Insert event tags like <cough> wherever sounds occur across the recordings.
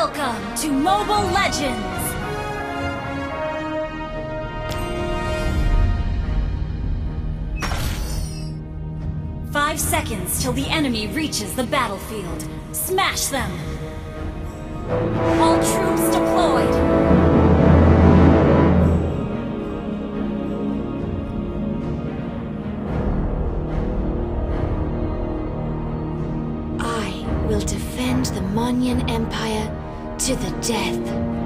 Welcome to Mobile Legends! Five seconds till the enemy reaches the battlefield. Smash them! All troops deployed! I will defend the Moniyan Empire to the death.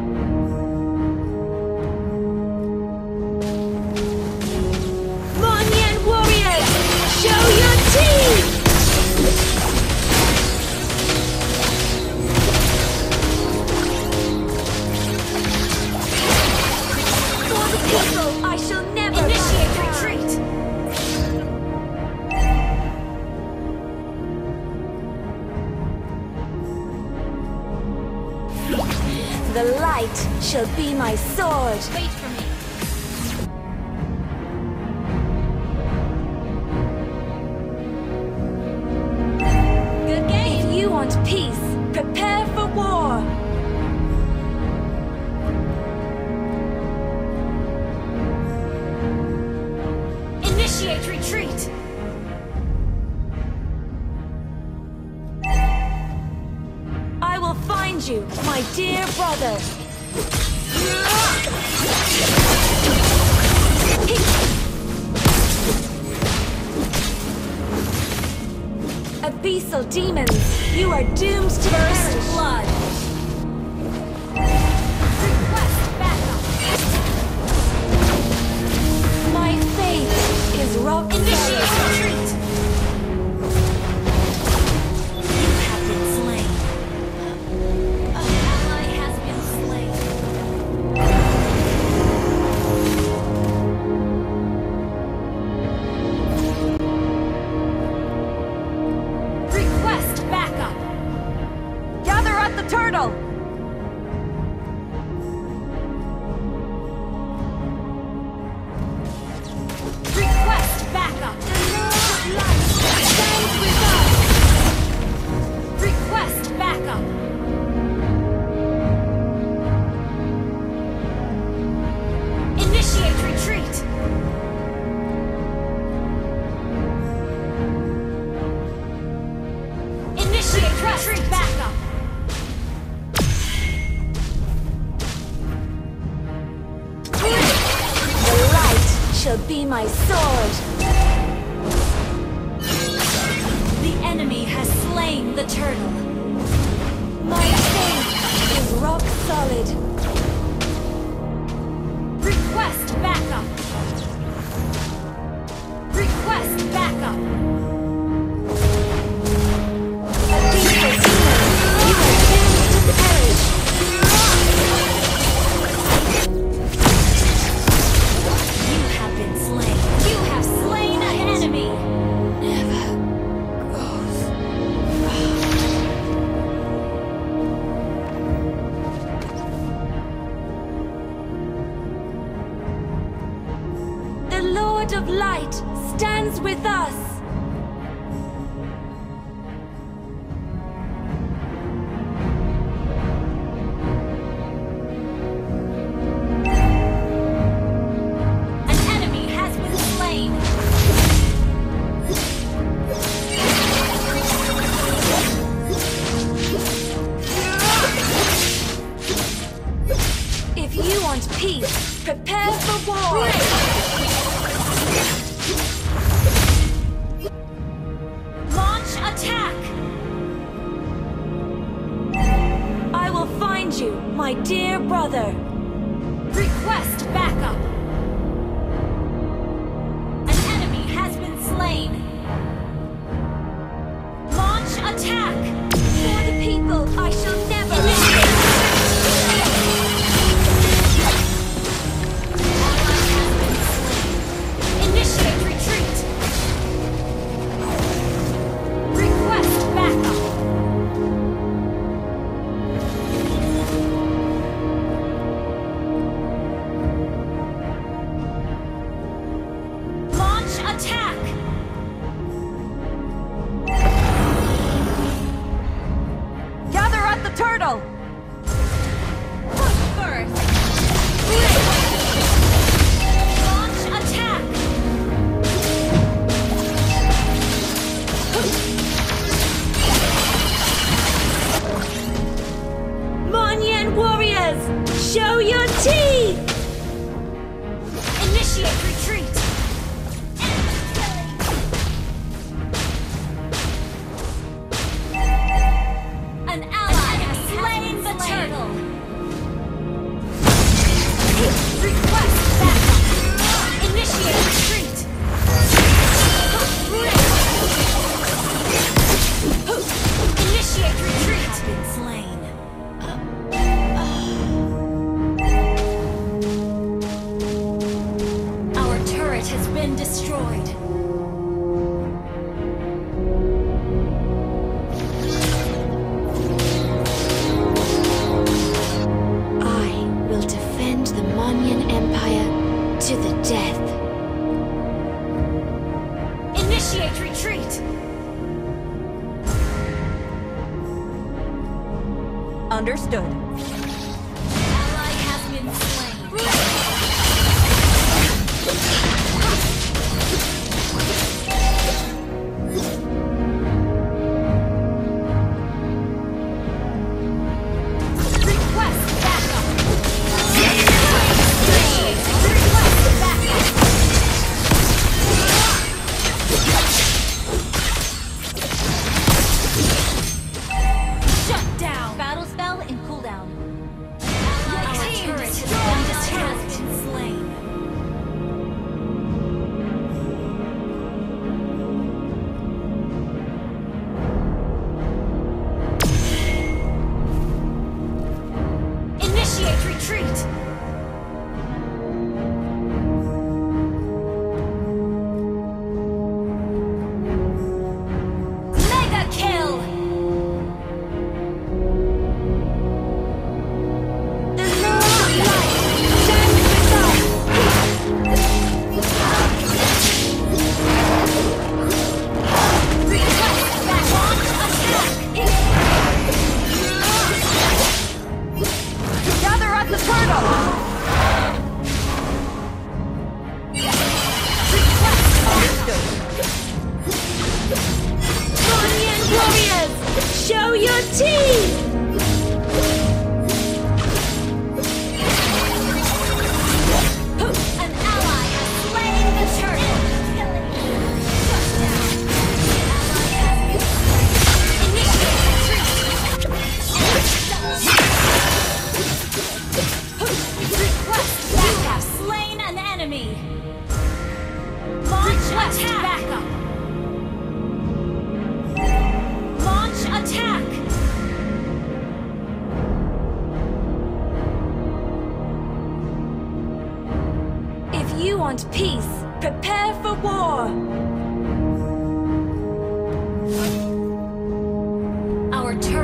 Light shall be my sword. Wait for me. Good game! If you want peace, prepare for war. Initiate retreat! I will find you, my dear brother. Abyssal demons, you are doomed to First blood! Request backup! My faith is rock Initiate retreat! Of Light stands with us. Brother. Initiate retreat! Understood. Ally has been slain. <laughs>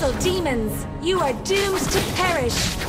Cancel demons! You are doomed to perish!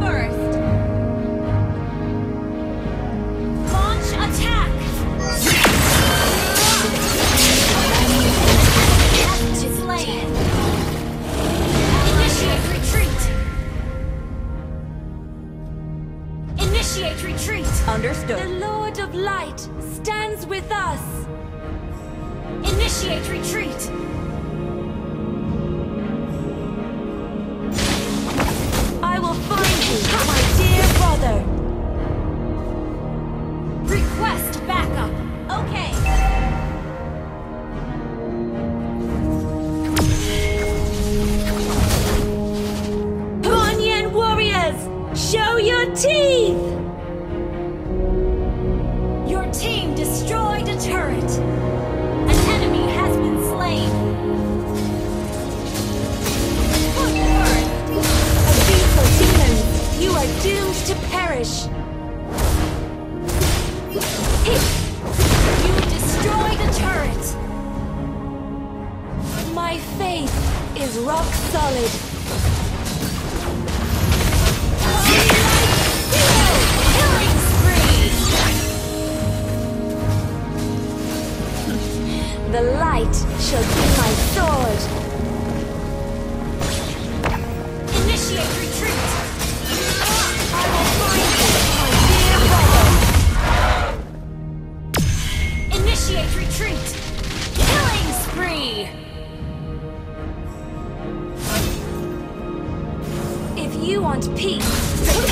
first. is rock solid. The light shall be my sword. Initiate retreat. I will find you, my dear brother. Initiate retreat. Killing spree. want peace.